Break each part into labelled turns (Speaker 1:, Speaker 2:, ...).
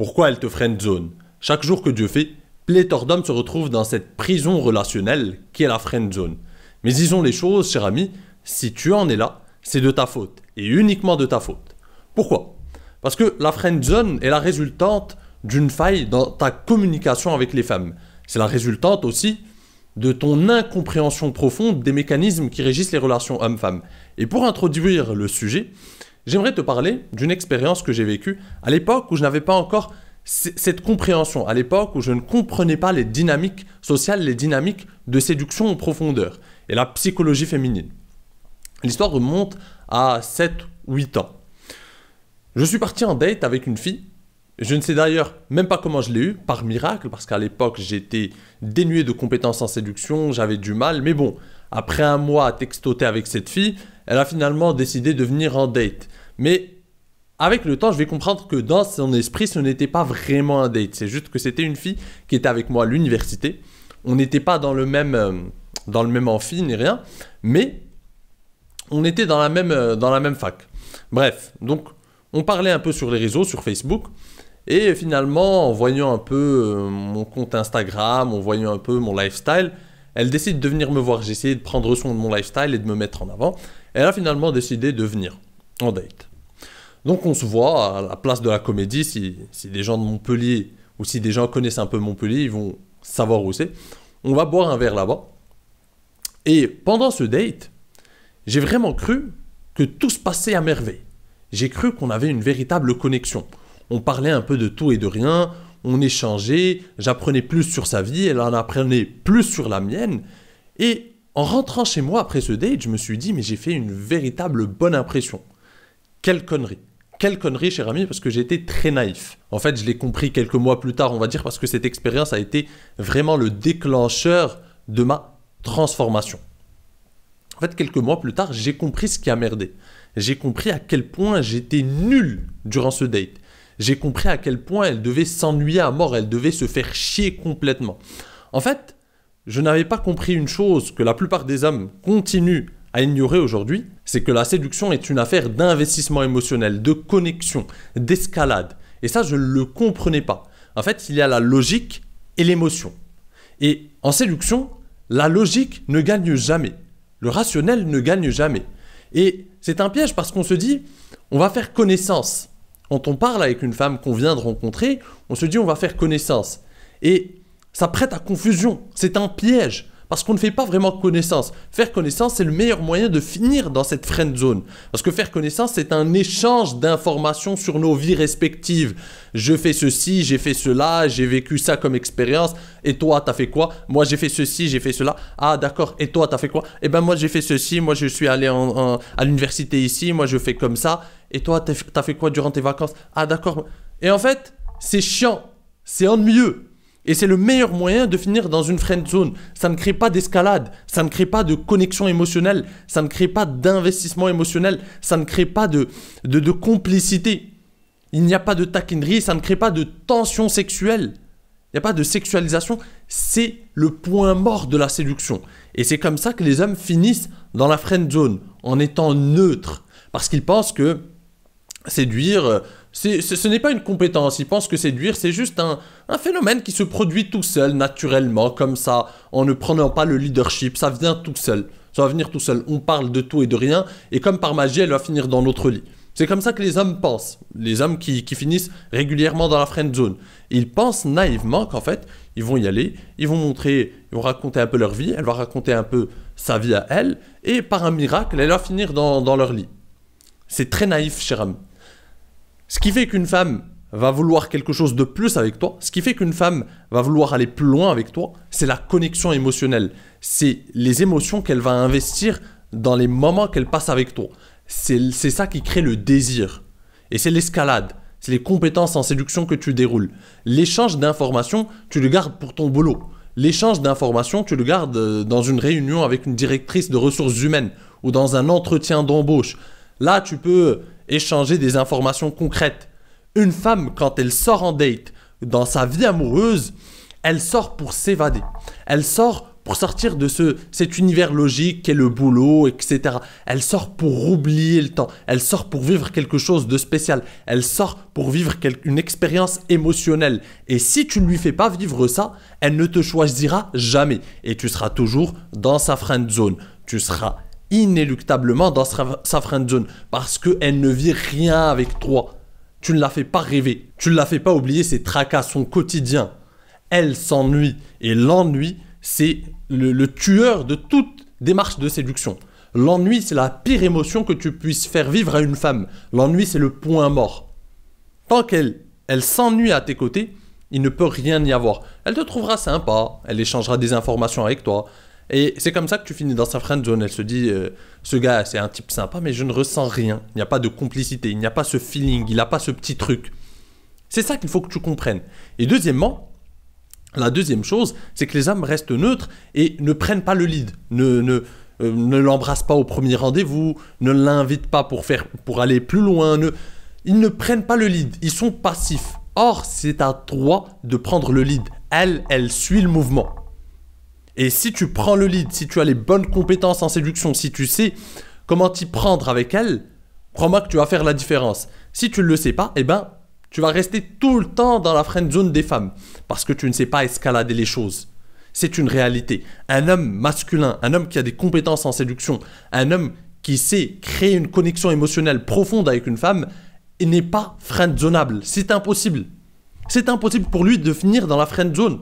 Speaker 1: Pourquoi elle te zone? Chaque jour que Dieu fait, pléthore d'hommes se retrouvent dans cette prison relationnelle qui est la zone. Mais disons les choses, cher ami, si tu en es là, c'est de ta faute, et uniquement de ta faute. Pourquoi? Parce que la zone est la résultante d'une faille dans ta communication avec les femmes. C'est la résultante aussi de ton incompréhension profonde des mécanismes qui régissent les relations hommes-femmes. Et pour introduire le sujet, j'aimerais te parler d'une expérience que j'ai vécue à l'époque où je n'avais pas encore cette compréhension, à l'époque où je ne comprenais pas les dynamiques sociales, les dynamiques de séduction en profondeur et la psychologie féminine. L'histoire remonte à 7 ou 8 ans. Je suis parti en date avec une fille je ne sais d'ailleurs même pas comment je l'ai eu, par miracle, parce qu'à l'époque j'étais dénué de compétences en séduction, j'avais du mal, mais bon, après un mois à textoter avec cette fille, elle a finalement décidé de venir en date. Mais avec le temps, je vais comprendre que dans son esprit, ce n'était pas vraiment un date, c'est juste que c'était une fille qui était avec moi à l'université. On n'était pas dans le même euh, dans le même amphi ni rien, mais on était dans la même euh, dans la même fac. Bref, donc on parlait un peu sur les réseaux, sur Facebook. Et finalement, en voyant un peu euh, mon compte Instagram, en voyant un peu mon lifestyle, elle décide de venir me voir. J'ai essayé de prendre soin de mon lifestyle et de me mettre en avant. Elle a finalement décidé de venir en date. Donc on se voit à la place de la comédie, si, si des gens de Montpellier ou si des gens connaissent un peu Montpellier, ils vont savoir où c'est. On va boire un verre là-bas. Et pendant ce date, j'ai vraiment cru que tout se passait à merveille. J'ai cru qu'on avait une véritable connexion on parlait un peu de tout et de rien, on échangeait, j'apprenais plus sur sa vie, elle en apprenait plus sur la mienne. Et en rentrant chez moi après ce date, je me suis dit, mais j'ai fait une véritable bonne impression. Quelle connerie. Quelle connerie, cher ami, parce que j'étais très naïf. En fait, je l'ai compris quelques mois plus tard, on va dire, parce que cette expérience a été vraiment le déclencheur de ma transformation. En fait, quelques mois plus tard, j'ai compris ce qui a merdé. J'ai compris à quel point j'étais nul durant ce date j'ai compris à quel point elle devait s'ennuyer à mort, elle devait se faire chier complètement. En fait, je n'avais pas compris une chose que la plupart des hommes continuent à ignorer aujourd'hui, c'est que la séduction est une affaire d'investissement émotionnel, de connexion, d'escalade. Et ça, je ne le comprenais pas. En fait, il y a la logique et l'émotion. Et en séduction, la logique ne gagne jamais. Le rationnel ne gagne jamais. Et c'est un piège parce qu'on se dit, on va faire connaissance. Quand on parle avec une femme qu'on vient de rencontrer, on se dit on va faire connaissance. Et ça prête à confusion. C'est un piège. Parce qu'on ne fait pas vraiment connaissance. Faire connaissance, c'est le meilleur moyen de finir dans cette friend zone. Parce que faire connaissance, c'est un échange d'informations sur nos vies respectives. Je fais ceci, j'ai fait cela, j'ai vécu ça comme expérience. Et toi, t'as fait quoi? Moi, j'ai fait ceci, j'ai fait cela. Ah, d'accord. Et toi, t'as fait quoi? Eh ben, moi, j'ai fait ceci. Moi, je suis allé à l'université ici. Moi, je fais comme ça. Et toi, t'as fait quoi durant tes vacances? Ah, d'accord. Et en fait, c'est chiant. C'est ennuyeux. Et c'est le meilleur moyen de finir dans une friend zone. Ça ne crée pas d'escalade, ça ne crée pas de connexion émotionnelle, ça ne crée pas d'investissement émotionnel, ça ne crée pas de, de, complicité. Il n'y a pas de taquinerie, ça ne crée pas de tension sexuelle. Il n'y a pas de sexualisation. C'est le point mort de la séduction. Et c'est comme ça que les hommes finissent dans la friend zone, en étant neutres. Parce qu'ils pensent que séduire, euh, ce n'est pas une compétence. Ils pensent que séduire, c'est juste un, phénomène qui se produit tout seul, naturellement, comme ça, en ne prenant pas le leadership. Ça vient tout seul. Ça va venir tout seul. On parle de tout et de rien, et comme par magie, elle va finir dans notre lit. C'est comme ça que les hommes pensent. Les hommes qui, finissent régulièrement dans la friend zone. Ils pensent naïvement qu'en fait, ils vont y aller, ils vont montrer, ils vont raconter un peu leur vie, elle va raconter un peu sa vie à elle, et par un miracle, elle va finir dans, dans leur lit. C'est très naïf, cher homme. Ce qui fait qu'une femme va vouloir quelque chose de plus avec toi, ce qui fait qu'une femme va vouloir aller plus loin avec toi, c'est la connexion émotionnelle. C'est les émotions qu'elle va investir dans les moments qu'elle passe avec toi. C'est ça qui crée le désir. Et c'est l'escalade. C'est les compétences en séduction que tu déroules. L'échange d'informations, tu le gardes pour ton boulot. L'échange d'informations, tu le gardes euh, dans une réunion avec une directrice de ressources humaines ou dans un entretien d'embauche. Là, tu peux échanger des informations concrètes. Une femme, quand elle sort en date, dans sa vie amoureuse, elle sort pour s'évader. Elle sort pour sortir de ce, cet univers logique qu'est le boulot, etc. Elle sort pour oublier le temps. Elle sort pour vivre quelque chose de spécial. Elle sort pour vivre une expérience émotionnelle. Et si tu ne lui fais pas vivre ça, elle ne te choisira jamais. Et tu seras toujours dans sa friend zone. Tu seras inéluctablement dans sa friend zone parce qu'elle ne vit rien avec toi. Tu ne la fais pas rêver. Tu ne la fais pas oublier ses tracas, son quotidien. Elle s'ennuie. Et l'ennui, c'est le, tueur de toute démarche de séduction. L'ennui, c'est la pire émotion que tu puisses faire vivre à une femme. L'ennui, c'est le point mort. Tant qu'elle elle, s'ennuie à tes côtés, il ne peut rien y avoir. Elle te trouvera sympa, elle échangera des informations avec toi. Et c'est comme ça que tu finis dans sa friend zone. Elle se dit, euh, ce gars, c'est un type sympa, mais je ne ressens rien. Il n'y a pas de complicité, il n'y a pas ce feeling, il n'a pas ce petit truc. C'est ça qu'il faut que tu comprennes. Et deuxièmement, la deuxième chose, c'est que les hommes restent neutres et ne prennent pas le lead, ne, ne, euh, l'embrassent pas au premier rendez-vous, ne l'invitent pas pour, faire, pour aller plus loin, ils ne prennent pas le lead, ils sont passifs. Or, c'est à toi de prendre le lead. Elle, elle suit le mouvement. Et si tu prends le lead, si tu as les bonnes compétences en séduction, si tu sais comment t'y prendre avec elle, crois-moi que tu vas faire la différence. Si tu ne le sais pas, eh ben, tu vas rester tout le temps dans la friend zone des femmes parce que tu ne sais pas escalader les choses. C'est une réalité. Un homme masculin, un homme qui a des compétences en séduction, un homme qui sait créer une connexion émotionnelle profonde avec une femme, n'est pas friend zonable. C'est impossible. C'est impossible pour lui de finir dans la friend zone.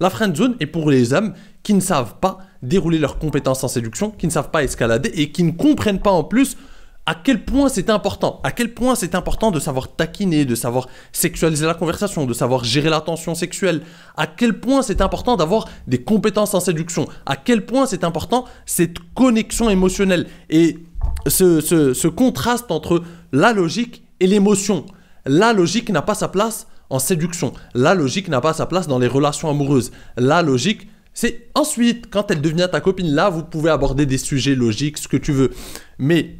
Speaker 1: La friend zone est pour les hommes qui ne savent pas dérouler leurs compétences en séduction, qui ne savent pas escalader et qui ne comprennent pas en plus à quel point c'est important, à quel point c'est important de savoir taquiner, de savoir sexualiser la conversation, de savoir gérer l'attention sexuelle, à quel point c'est important d'avoir des compétences en séduction, à quel point c'est important cette connexion émotionnelle et ce contraste entre la logique et l'émotion. La logique n'a pas sa place en séduction, la logique n'a pas sa place dans les relations amoureuses, la logique c'est ensuite, quand elle devient ta copine, là, vous pouvez aborder des sujets logiques, ce que tu veux. Mais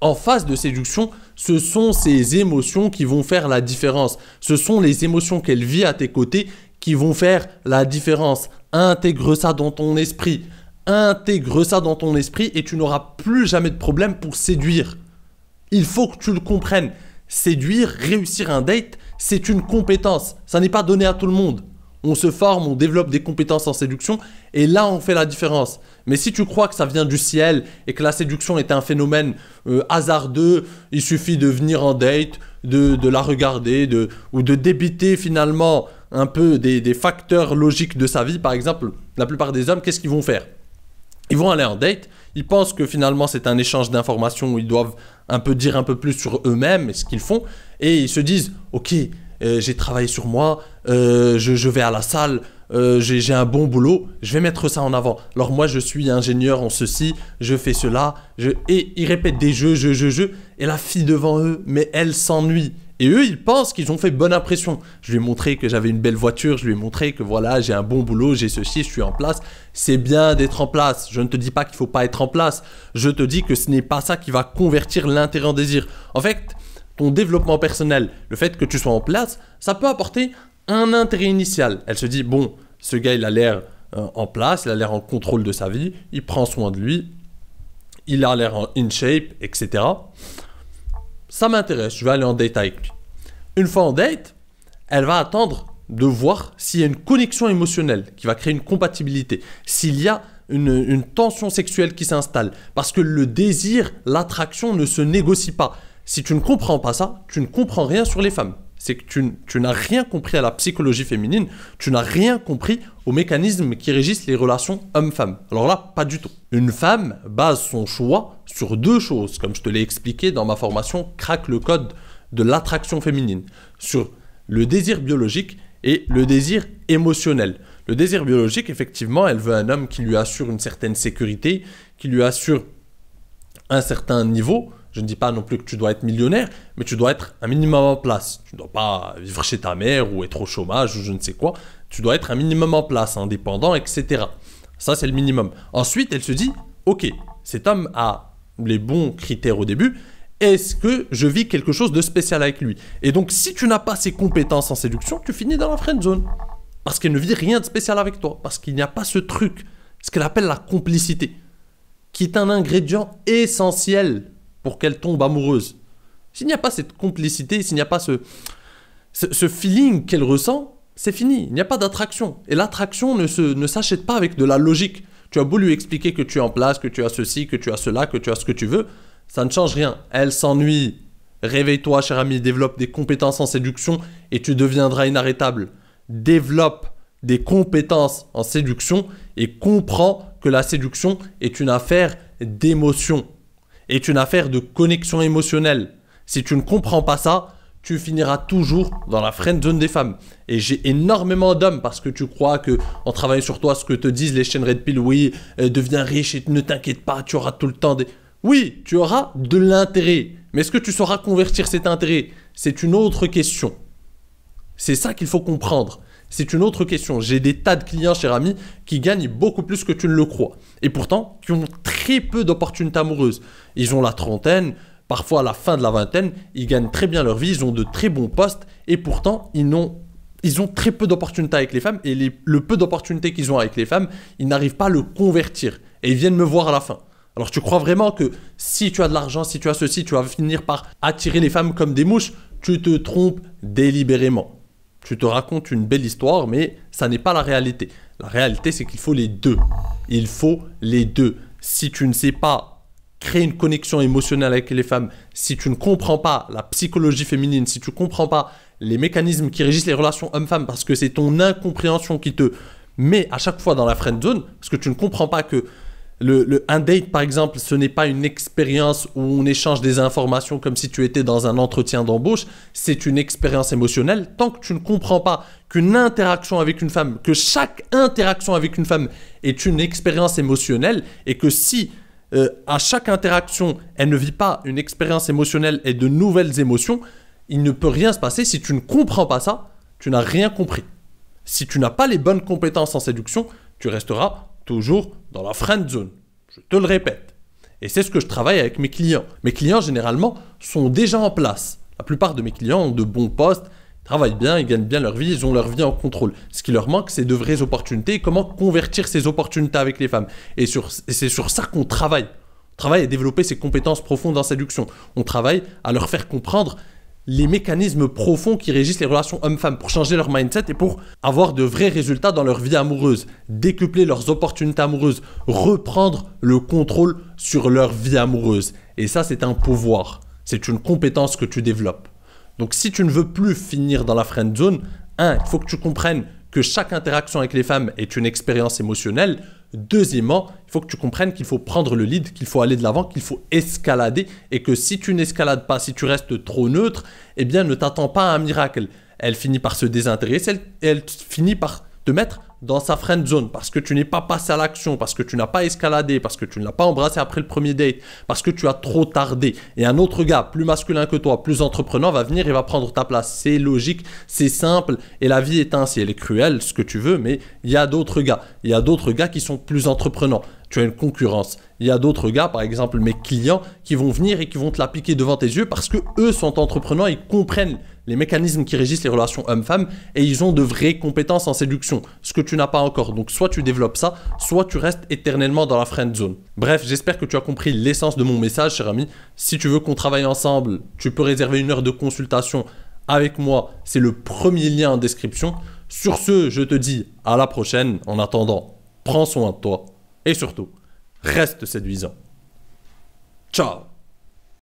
Speaker 1: en phase de séduction, ce sont ces émotions qui vont faire la différence. Ce sont les émotions qu'elle vit à tes côtés qui vont faire la différence. Intègre ça dans ton esprit. Intègre ça dans ton esprit et tu n'auras plus jamais de problème pour séduire. Il faut que tu le comprennes. Séduire, réussir un date, c'est une compétence. Ça n'est pas donné à tout le monde on se forme, on développe des compétences en séduction, et là on fait la différence. Mais si tu crois que ça vient du ciel et que la séduction est un phénomène euh, hasardeux, il suffit de venir en date, de, la regarder, de, ou de débiter finalement un peu des, facteurs logiques de sa vie. Par exemple, la plupart des hommes, qu'est-ce qu'ils vont faire? Ils vont aller en date, ils pensent que finalement c'est un échange d'informations où ils doivent un peu dire un peu plus sur eux-mêmes et ce qu'ils font, et ils se disent, ok, euh, j'ai travaillé sur moi, euh, je, vais à la salle, euh, j'ai un bon boulot, je vais mettre ça en avant. Alors moi, je suis ingénieur en ceci, je fais cela, je... et ils répètent des jeux, jeux, jeux, jeux, et la fille devant eux, mais elle s'ennuie. Et eux, ils pensent qu'ils ont fait bonne impression. Je lui ai montré que j'avais une belle voiture, je lui ai montré que voilà, j'ai un bon boulot, j'ai ceci, je suis en place. C'est bien d'être en place. Je ne te dis pas qu'il faut pas être en place. Je te dis que ce n'est pas ça qui va convertir l'intérêt en désir. En fait, ton développement personnel, le fait que tu sois en place, ça peut apporter un intérêt initial. Elle se dit, bon, ce gars, il a l'air euh, en place, il a l'air en contrôle de sa vie, il prend soin de lui, il a l'air en in shape, etc. Ça m'intéresse, je vais aller en date avec lui. Une fois en date, elle va attendre de voir s'il y a une connexion émotionnelle qui va créer une compatibilité, s'il y a une, tension sexuelle qui s'installe. Parce que le désir, l'attraction ne se négocie pas. Si tu ne comprends pas ça, tu ne comprends rien sur les femmes. C'est que tu, n'as rien compris à la psychologie féminine, tu n'as rien compris aux mécanismes qui régissent les relations homme-femme. Alors là, pas du tout. Une femme base son choix sur deux choses, comme je te l'ai expliqué dans ma formation Craque le code de l'attraction féminine, sur le désir biologique et le désir émotionnel. Le désir biologique, effectivement, elle veut un homme qui lui assure une certaine sécurité, qui lui assure un certain niveau, je ne dis pas non plus que tu dois être millionnaire, mais tu dois être un minimum en place. Tu ne dois pas vivre chez ta mère ou être au chômage ou je ne sais quoi. Tu dois être un minimum en place, indépendant, etc. Ça, c'est le minimum. Ensuite, elle se dit, ok, cet homme a les bons critères au début. Est-ce que je vis quelque chose de spécial avec lui? Et donc, si tu n'as pas ces compétences en séduction, tu finis dans la friend zone. Parce qu'elle ne vit rien de spécial avec toi. Parce qu'il n'y a pas ce truc. ce qu'elle appelle la complicité, qui est un ingrédient essentiel pour qu'elle tombe amoureuse. S'il n'y a pas cette complicité, s'il n'y a pas ce, ce, feeling qu'elle ressent, c'est fini. Il n'y a pas d'attraction. Et l'attraction ne, ne s'achète pas avec de la logique. Tu as beau lui expliquer que tu es en place, que tu as ceci, que tu as cela, que tu as ce que tu veux, ça ne change rien. Elle s'ennuie. Réveille-toi, cher ami, développe des compétences en séduction et tu deviendras inarrêtable. Développe des compétences en séduction et comprends que la séduction est une affaire d'émotion, est une affaire de connexion émotionnelle. Si tu ne comprends pas ça, tu finiras toujours dans la friend zone des femmes. Et j'ai énormément d'hommes parce que tu crois que en travaillant sur toi, ce que te disent les chaînes Red Pill, oui, euh, deviens riche et ne t'inquiète pas, tu auras tout le temps des... Oui, tu auras de l'intérêt. Mais est-ce que tu sauras convertir cet intérêt? C'est une autre question. C'est ça qu'il faut comprendre. C'est une autre question. J'ai des tas de clients, cher ami, qui gagnent beaucoup plus que tu ne le crois. Et pourtant, qui ont très peu d'opportunités amoureuses. Ils ont la trentaine, parfois à la fin de la vingtaine, ils gagnent très bien leur vie, ils ont de très bons postes, et pourtant, ils ont très peu d'opportunités avec les femmes et le peu d'opportunités qu'ils ont avec les femmes, ils n'arrivent pas à le convertir et ils viennent me voir à la fin. Alors tu crois vraiment que si tu as de l'argent, si tu as ceci, tu vas finir par attirer les femmes comme des mouches? Tu te trompes délibérément. Tu te racontes une belle histoire, mais ça n'est pas la réalité. La réalité, c'est qu'il faut les deux. Il faut les deux. Si tu ne sais pas créer une connexion émotionnelle avec les femmes, si tu ne comprends pas la psychologie féminine, si tu ne comprends pas les mécanismes qui régissent les relations hommes-femmes, parce que c'est ton incompréhension qui te met à chaque fois dans la friend zone, parce que tu ne comprends pas que le, un date, par exemple, ce n'est pas une expérience où on échange des informations comme si tu étais dans un entretien d'embauche, c'est une expérience émotionnelle. Tant que tu ne comprends pas qu'une interaction avec une femme, que chaque interaction avec une femme est une expérience émotionnelle, et que si euh, à chaque interaction, elle ne vit pas une expérience émotionnelle et de nouvelles émotions, il ne peut rien se passer. Si tu ne comprends pas ça, tu n'as rien compris. Si tu n'as pas les bonnes compétences en séduction, tu resteras toujours dans la friend zone. Je te le répète. Et c'est ce que je travaille avec mes clients. Mes clients, généralement, sont déjà en place. La plupart de mes clients ont de bons postes, travaillent bien, ils gagnent bien leur vie, ils ont leur vie en contrôle. Ce qui leur manque, c'est de vraies opportunités comment convertir ces opportunités avec les femmes. Et, et c'est sur ça qu'on travaille. On travaille à développer ces compétences profondes en séduction. On travaille à leur faire comprendre les mécanismes profonds qui régissent les relations hommes-femmes pour changer leur mindset et pour avoir de vrais résultats dans leur vie amoureuse, décupler leurs opportunités amoureuses, reprendre le contrôle sur leur vie amoureuse. Et ça, c'est un pouvoir. C'est une compétence que tu développes. Donc si tu ne veux plus finir dans la friend zone, un, il faut que tu comprennes que chaque interaction avec les femmes est une expérience émotionnelle. Deuxièmement, il faut que tu comprennes qu'il faut prendre le lead, qu'il faut aller de l'avant, qu'il faut escalader et que si tu n'escalades pas, si tu restes trop neutre, eh bien ne t'attends pas à un miracle. Elle finit par se désintéresser, elle, elle finit par te mettre dans sa friend zone parce que tu n'es pas passé à l'action, parce que tu n'as pas escaladé, parce que tu ne l'as pas embrassé après le premier date, parce que tu as trop tardé. Et un autre gars plus masculin que toi, plus entreprenant, va venir et va prendre ta place. C'est logique, c'est simple et la vie est ainsi. Elle est cruelle, ce que tu veux, mais il y a d'autres gars. Il y a d'autres gars qui sont plus entreprenants. Tu as une concurrence. Il y a d'autres gars, par exemple mes clients, qui vont venir et qui vont te l'appliquer devant tes yeux parce que eux sont entrepreneurs, ils comprennent les mécanismes qui régissent les relations hommes-femmes et ils ont de vraies compétences en séduction, ce que tu n'as pas encore. Donc soit tu développes ça, soit tu restes éternellement dans la friend zone. Bref, j'espère que tu as compris l'essence de mon message, cher ami. Si tu veux qu'on travaille ensemble, tu peux réserver une heure de consultation avec moi. C'est le premier lien en description. Sur ce, je te dis à la prochaine. En attendant, prends soin de toi et surtout, reste séduisant. Ciao